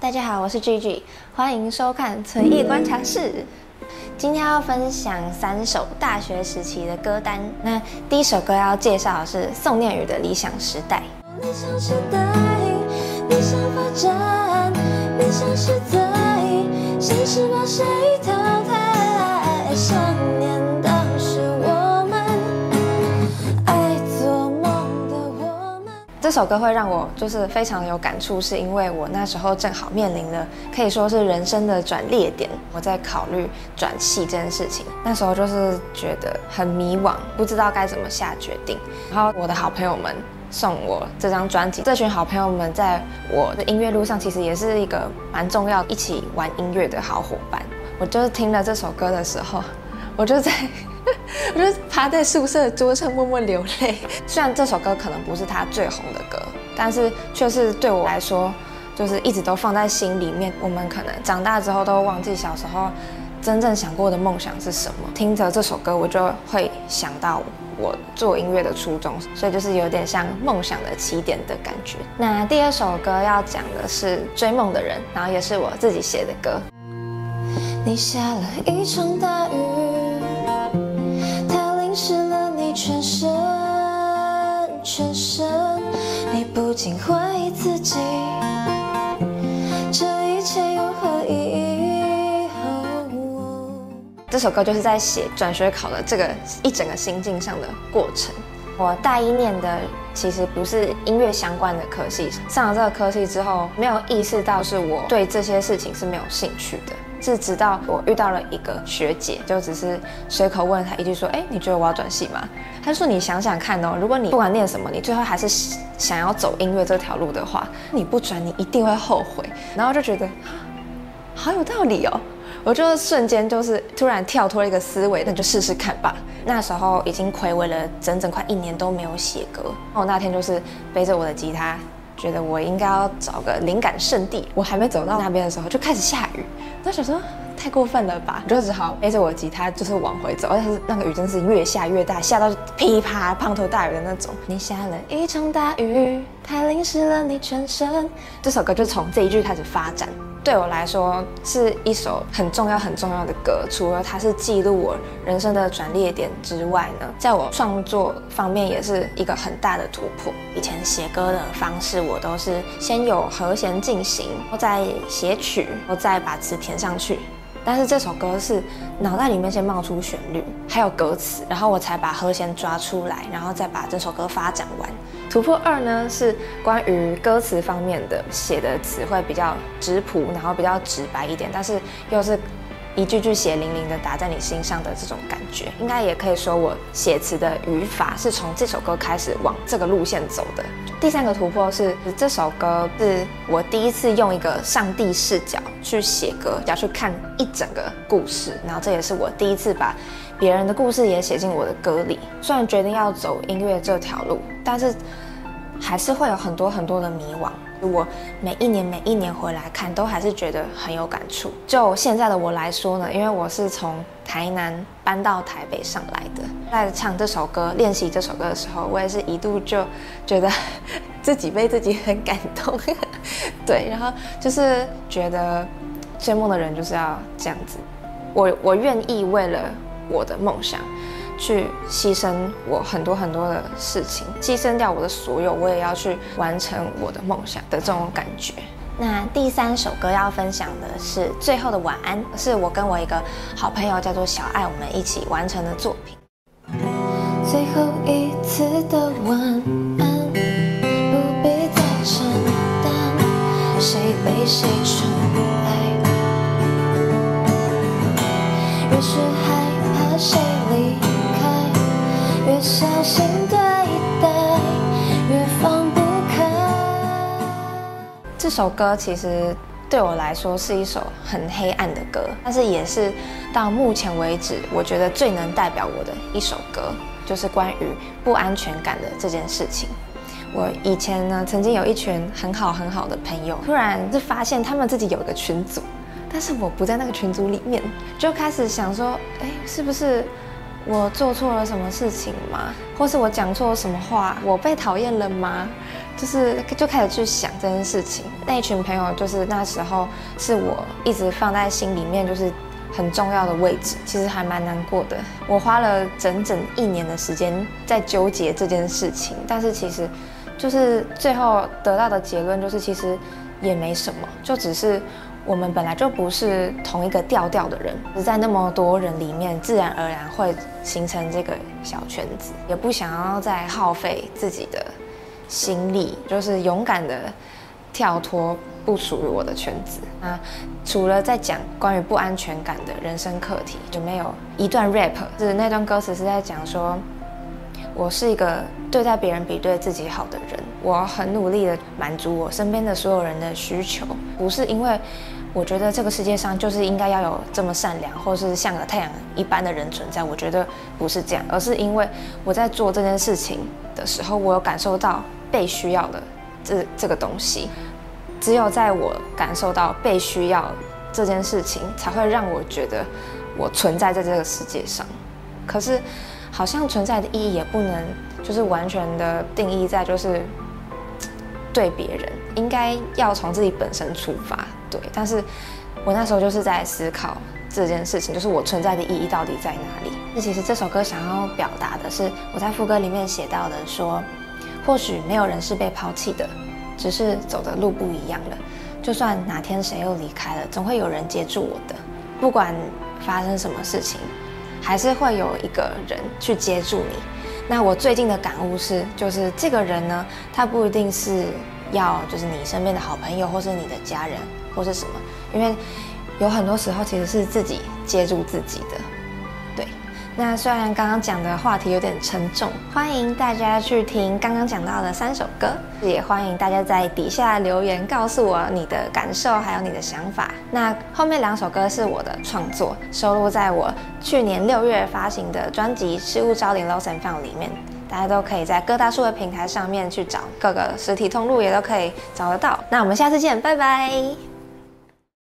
大家好，我是 gig 欢迎收看存艺观察室。今天要分享三首大学时期的歌单。那第一首歌要介绍的是宋念宇的《理想时代》。理想时代，理想发展，理想实在，现实把谁偷这首歌会让我就是非常有感触，是因为我那时候正好面临了可以说是人生的转捩点，我在考虑转系这件事情。那时候就是觉得很迷惘，不知道该怎么下决定。然后我的好朋友们。送我这张专辑，这群好朋友们在我的音乐路上其实也是一个蛮重要，一起玩音乐的好伙伴。我就是听了这首歌的时候，我就在，我就趴在宿舍桌上默默流泪。虽然这首歌可能不是他最红的歌，但是却是对我来说，就是一直都放在心里面。我们可能长大之后都忘记小时候真正想过的梦想是什么。听着这首歌，我就会想到。我做音乐的初衷，所以就是有点像梦想的起点的感觉。那第二首歌要讲的是追梦的人，然后也是我自己写的歌。你下了一场大雨，这首歌就是在写转学考的这个一整个心境上的过程。我大一念的其实不是音乐相关的科系，上了这个科系之后，没有意识到是我对这些事情是没有兴趣的。是直到我遇到了一个学姐，就只是随口问她一句说：“哎，你觉得我要转系吗？”她说：“你想想看哦，如果你不管念什么，你最后还是想要走音乐这条路的话，你不转你一定会后悔。”然后就觉得好有道理哦。我就瞬间就是突然跳脱了一个思维，那就试试看吧。那时候已经暌违了整整快一年都没有写歌。我那天就是背着我的吉他，觉得我应该要找个灵感圣地。我还没走到那边的时候，就开始下雨。我想说太过分了吧，我就只好背着我的吉他就是往回走。而且是那个雨真是越下越大，下到噼啪滂沱大雨的那种。你下了一场大雨，它淋湿了你全身。这首歌就从这一句开始发展。对我来说是一首很重要很重要的歌，除了它是记录我人生的转捩点之外呢，在我创作方面也是一个很大的突破。以前写歌的方式，我都是先有和弦进行，然后再写曲，然后再把词填上去。但是这首歌是脑袋里面先冒出旋律，还有歌词，然后我才把和弦抓出来，然后再把这首歌发展完。突破二呢是关于歌词方面的，写的词会比较直朴，然后比较直白一点，但是又是。一句句血淋淋的打在你心上的这种感觉，应该也可以说我写词的语法是从这首歌开始往这个路线走的。第三个突破是这首歌是我第一次用一个上帝视角去写歌，要去看一整个故事，然后这也是我第一次把别人的故事也写进我的歌里。虽然决定要走音乐这条路，但是还是会有很多很多的迷惘。我每一年每一年回来看，都还是觉得很有感触。就现在的我来说呢，因为我是从台南搬到台北上来的，在唱这首歌、练习这首歌的时候，我也是一度就觉得自己被自己很感动。对，然后就是觉得追梦的人就是要这样子，我我愿意为了我的梦想。去牺牲我很多很多的事情，牺牲掉我的所有，我也要去完成我的梦想的这种感觉。那第三首歌要分享的是《最后的晚安》，是我跟我一个好朋友叫做小爱，我们一起完成的作品。最后一次的晚安，不必再承担谁被谁宠爱，越是害怕谁离开。越小心对待，越放不开。这首歌其实对我来说是一首很黑暗的歌，但是也是到目前为止我觉得最能代表我的一首歌，就是关于不安全感的这件事情。我以前呢，曾经有一群很好很好的朋友，突然就发现他们自己有一个群组，但是我不在那个群组里面，就开始想说，哎，是不是？我做错了什么事情吗？或是我讲错了什么话？我被讨厌了吗？就是就开始去想这件事情。那一群朋友就是那时候是我一直放在心里面，就是很重要的位置，其实还蛮难过的。我花了整整一年的时间在纠结这件事情，但是其实就是最后得到的结论就是其实也没什么，就只是。我们本来就不是同一个调调的人，在那么多人里面，自然而然会形成这个小圈子，也不想要再耗费自己的心力，就是勇敢的跳脱不属于我的圈子。那除了在讲关于不安全感的人生课题，就没有一段 rap，是那段歌词是在讲说，我是一个对待别人比对自己好的人。我很努力的满足我身边的所有人的需求，不是因为我觉得这个世界上就是应该要有这么善良或是像个太阳一般的人存在，我觉得不是这样，而是因为我在做这件事情的时候，我有感受到被需要的这这个东西，只有在我感受到被需要这件事情，才会让我觉得我存在在这个世界上。可是好像存在的意义也不能就是完全的定义在就是。对别人应该要从自己本身出发，对。但是我那时候就是在思考这件事情，就是我存在的意义到底在哪里？那其实这首歌想要表达的是，我在副歌里面写到的，说或许没有人是被抛弃的，只是走的路不一样了。就算哪天谁又离开了，总会有人接住我的。不管发生什么事情，还是会有一个人去接住你。那我最近的感悟是，就是这个人呢，他不一定是要就是你身边的好朋友，或是你的家人，或是什么，因为有很多时候其实是自己接住自己的。那虽然刚刚讲的话题有点沉重，欢迎大家去听刚刚讲到的三首歌，也欢迎大家在底下留言告诉我你的感受还有你的想法。那后面两首歌是我的创作，收录在我去年六月发行的专辑《失物招领 Lost and Found》里面，大家都可以在各大数位平台上面去找，各个实体通路也都可以找得到。那我们下次见，拜拜。